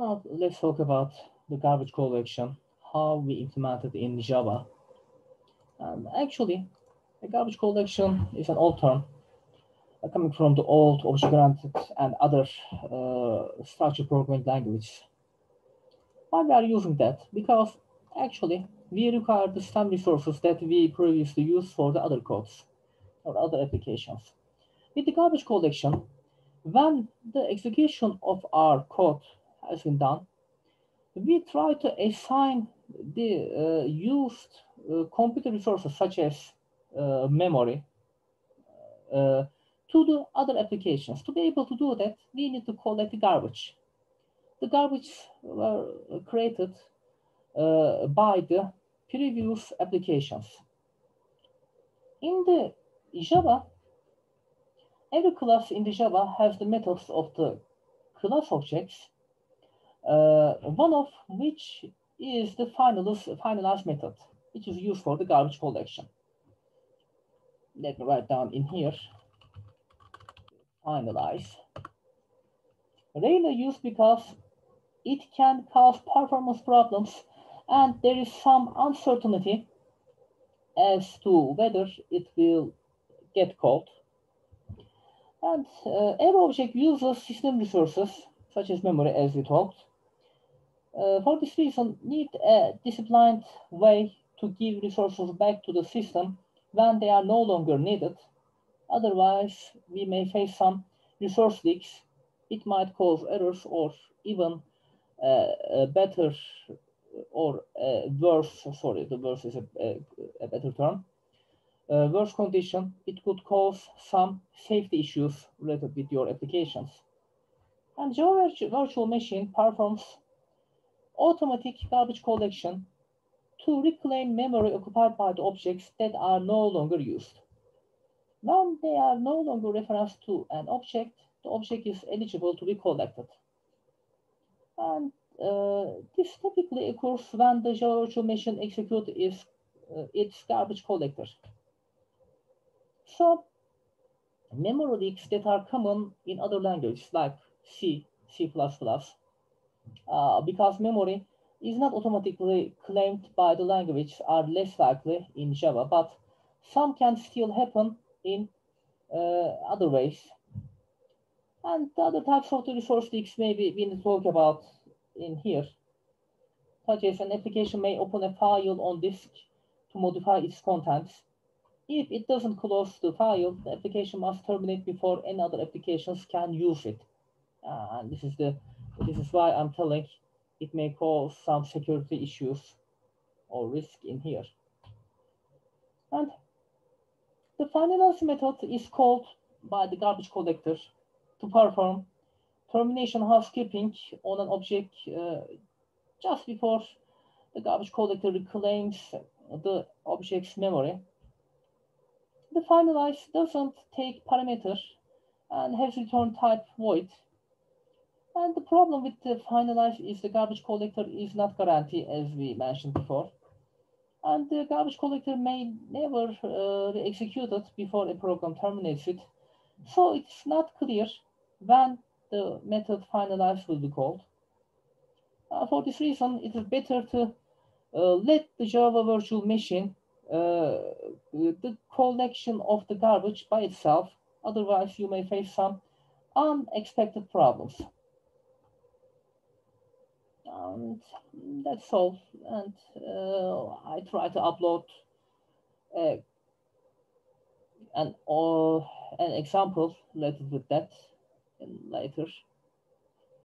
Now let's talk about the garbage collection, how we implemented in Java. And actually, the garbage collection is an old term uh, coming from the old object-oriented and other uh, structured programming languages. Why we are using that? Because actually we require the same resources that we previously used for the other codes or other applications. With the garbage collection, when the execution of our code been done, we try to assign the uh, used uh, computer resources such as uh, memory to the other applications. To be able to do that, we need to collect the garbage. The garbage were created uh, by the previous applications. In the Java, every class in the Java has the methods of the class objects, one of which is the finalize, finalize method, which is used for the garbage collection. Let me write down in here, finalize. Rarely used because it can cause performance problems and there is some uncertainty as to whether it will get called. And uh, every object uses system resources, such as memory, as we talked. Uh, for this reason, need a disciplined way to give resources back to the system when they are no longer needed. Otherwise, we may face some resource leaks. It might cause errors or even uh, better or uh, worse, sorry, the worse is a, a, a better term, uh, worse condition, it could cause some safety issues related with your applications. And Java Virtual Machine performs automatic garbage collection to reclaim memory occupied by the objects that are no longer used. When they are no longer referenced to an object, the object is eligible to be collected. And uh, this typically occurs when the virtual machine execute is uh, its garbage collector. So memory leaks that are common in other languages like C, C++, uh, because memory is not automatically claimed by the language are less likely in Java, but some can still happen in uh, other ways. And the other types of the resource leaks maybe we talk about in here, such as an application may open a file on disk to modify its contents. If it doesn't close the file, the application must terminate before any other applications can use it. Uh, and this is the this is why I'm telling it may cause some security issues or risk in here. And the finalize method is called by the garbage collector to perform termination housekeeping on an object uh, just before the garbage collector reclaims the object's memory. The finalize doesn't take parameter and has return type void. And the problem with the finalize is the garbage collector is not guaranteed as we mentioned before. And the garbage collector may never uh, be executed before a program terminates it. So it's not clear when the method finalize will be called. Uh, for this reason, it is better to uh, let the Java virtual machine uh, the collection of the garbage by itself. Otherwise, you may face some unexpected problems. And that's all. And uh, I try to upload uh, an, uh, an example related with that later